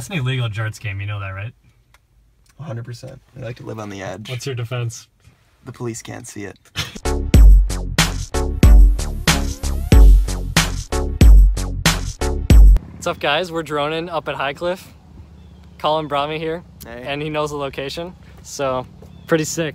That's an illegal jarts game, you know that, right? 100%. I like to live on the edge. What's your defense? The police can't see it. What's up guys? We're droning up at High Cliff. Collin brought me here Hey. and he knows the location. So pretty sick.